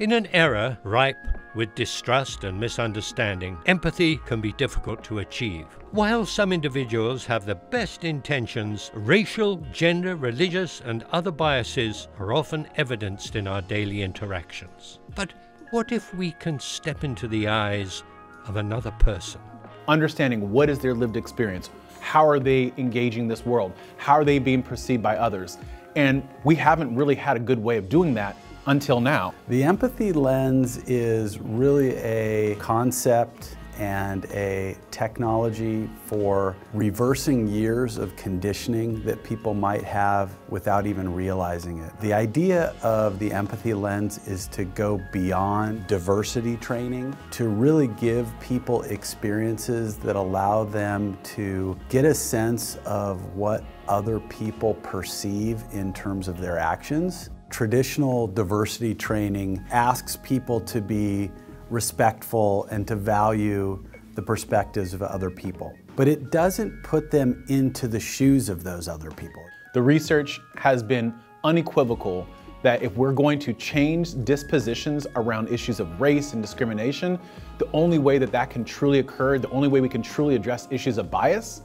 In an era ripe with distrust and misunderstanding, empathy can be difficult to achieve. While some individuals have the best intentions, racial, gender, religious, and other biases are often evidenced in our daily interactions. But what if we can step into the eyes of another person? Understanding what is their lived experience, how are they engaging this world, how are they being perceived by others, and we haven't really had a good way of doing that until now. The empathy lens is really a concept and a technology for reversing years of conditioning that people might have without even realizing it. The idea of the empathy lens is to go beyond diversity training, to really give people experiences that allow them to get a sense of what other people perceive in terms of their actions. Traditional diversity training asks people to be respectful and to value the perspectives of other people. But it doesn't put them into the shoes of those other people. The research has been unequivocal that if we're going to change dispositions around issues of race and discrimination, the only way that that can truly occur, the only way we can truly address issues of bias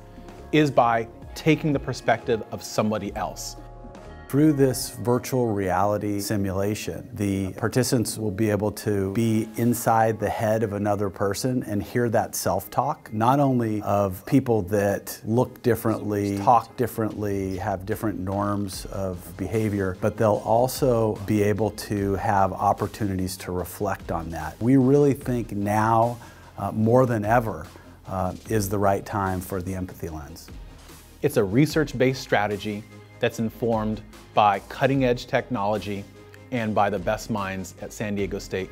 is by taking the perspective of somebody else. Through this virtual reality simulation, the participants will be able to be inside the head of another person and hear that self-talk, not only of people that look differently, talk differently, have different norms of behavior, but they'll also be able to have opportunities to reflect on that. We really think now, uh, more than ever, uh, is the right time for the empathy lens. It's a research-based strategy that's informed by cutting edge technology and by the best minds at San Diego State.